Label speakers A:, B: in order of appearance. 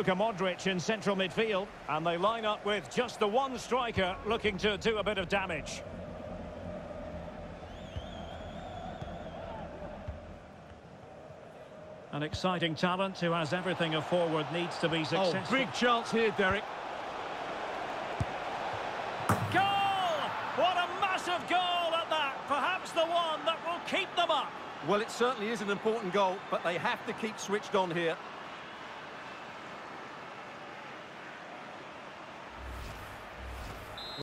A: Luka Modric in central midfield, and they line up with just the one striker looking to do a bit of damage. An exciting talent who has everything a forward needs to be oh, successful.
B: Oh, big chance here, Derek.
A: Goal! What a massive goal at that! Perhaps the one that will keep them up.
B: Well, it certainly is an important goal, but they have to keep switched on here.